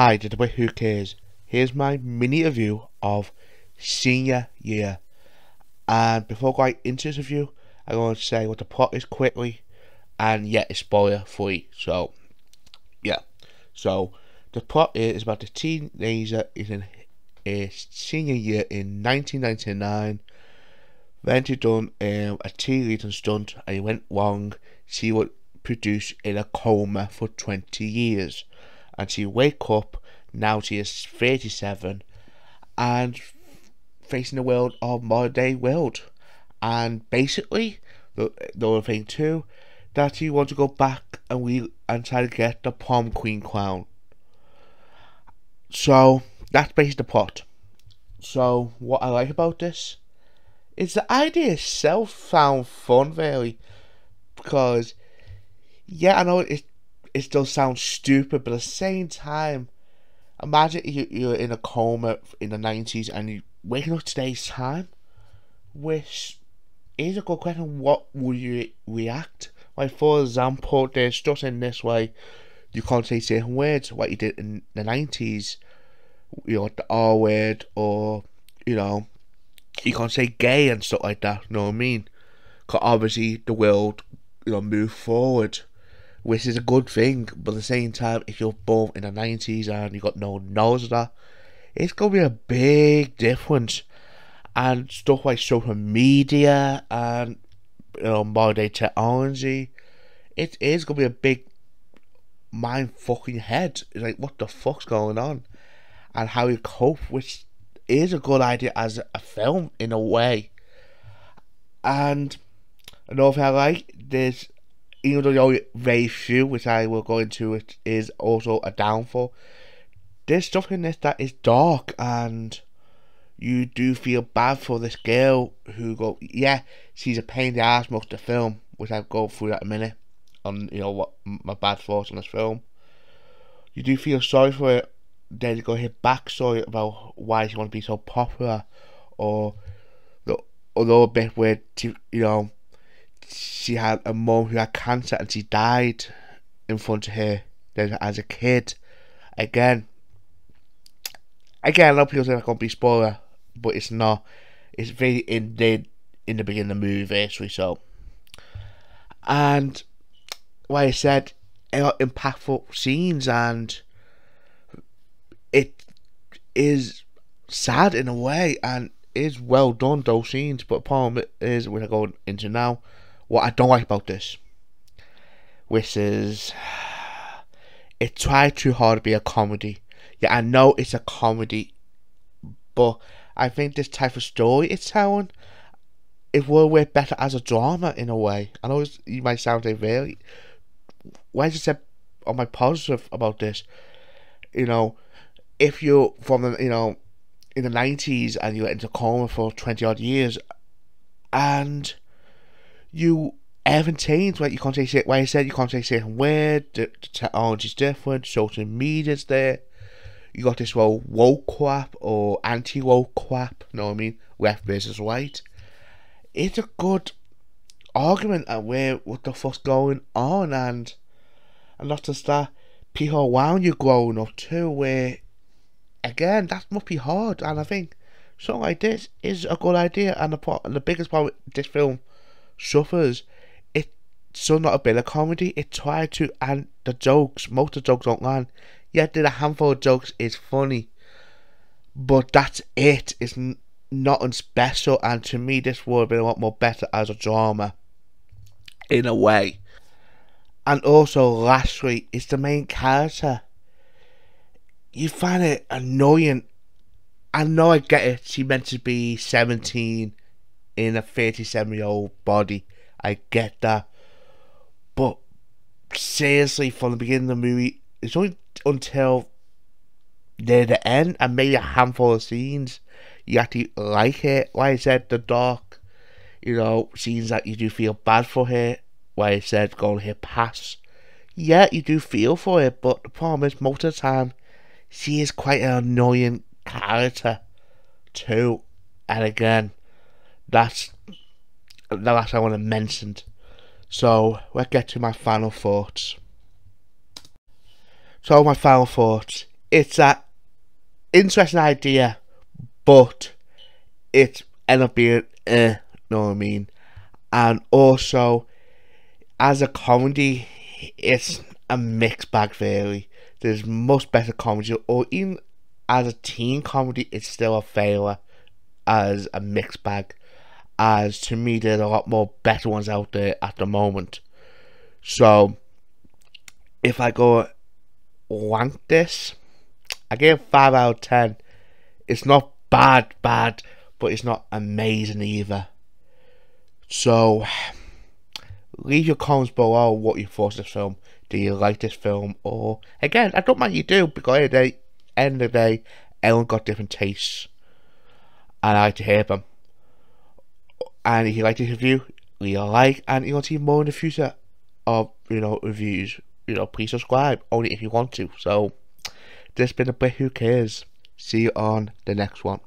Hi, the Brit Who Cares? Here's my mini review of Senior Year. And before going into this review, I'm going to say what the plot is quickly, and yet it's spoiler free. So, yeah. So, the plot is about the teenager is in a senior year in 1999. Then he done um, a cheerleading stunt and he went wrong. She would produce in a coma for 20 years and she wake up now she is 37 and facing the world of modern day world. And basically the, the other thing too that she wants to go back and we and try to get the prom queen crown. So that's basically the plot. So what I like about this is the idea itself found fun really because yeah I know it it does sound stupid, but at the same time, imagine you, you're in a coma in the 90s and you waking up today's time, which is a good question. What would you react? Like, for example, there's stuff in this way you can't say certain words, what you did in the 90s, you know, the R word, or, you know, you can't say gay and stuff like that, you know what I mean? Because obviously the world, you know, move forward which is a good thing. But at the same time, if you're born in the 90s and you've got no knowledge of that, it's going to be a big difference. And stuff like social media and you know, modern day technology, it is going to be a big mind fucking head. It's like, what the fuck's going on? And how you cope, which is a good idea as a film in a way. And another thing I like, there's even though very few, which I will go into, is also a downfall. There's stuff in this that is dark, and you do feel bad for this girl who go, yeah, she's a pain in the ass most of the film, which I'll go through that a minute. On you know what my bad thoughts on this film. You do feel sorry for it. Then you go hear backstory about why she want to be so popular, or the other bit where you know she had a mum who had cancer and she died in front of her as a kid. Again, again, a lot of people say it's gonna be spoiler, but it's not. It's very in the in the beginning of the movie, actually, so. And like I said, it got impactful scenes and it is sad in a way and is well done those scenes, but the problem is we're going into now what I don't like about this, which is it tried too hard to be a comedy. Yeah, I know it's a comedy, but I think this type of story it's telling, it will work better as a drama in a way. I know you might sound a very, why is it on my positive about this? You know, if you're from the you know in the nineties and you went into coma for twenty odd years, and you haven't changed. Like you can't say shit. Like I said, you can't say certain word. The, the technology's different. Social media's there. You got this whole woke crap or anti woke crap. Know what I mean? Left versus right. It's a good argument at where what the fuck's going on and and not just that people around you growing up too where again that must be hard and I think something like this is a good idea and the, and the biggest problem with this film suffers. It's so not a bit of comedy. It tried to, and the jokes, most of the jokes don't land. Yet, did a handful of jokes is funny, but that's it. It's n- nothing special. And to me, this would have been a lot more better as a drama, in a way. And also, lastly, it's the main character. You find it annoying. I know I get it. She meant to be seventeen in a 37 year old body. I get that. But seriously, from the beginning of the movie, it's only until near the end and maybe a handful of scenes you actually like it. Like I said, the dark, you know, scenes that you do feel bad for her. Like I said, going here pass. Yeah, you do feel for it, but the problem is most of the time she is quite an annoying character too. And again, that's the last I want to mention. So let's get to my final thoughts. So my final thoughts it's a interesting idea, but it end up being eh, know what I mean? And also, as a comedy, it's a mixed bag really. There's much better comedy, or even as a teen comedy, it's still a failure as a mixed bag. As to me, there's a lot more better ones out there at the moment. So, if I go rank this, I give 5 out of 10. It's not bad, bad, but it's not amazing either. So, leave your comments below what you thought of this film. Do you like this film? Or, again, I don't mind you do, because at the end of the day, everyone got different tastes. And I like to hear them. And if you like this review, leave a like, and you want to see more in the future of, you know, reviews. You know, please subscribe, only if you want to. So, this has been a Brit Who Cares. See you on the next one.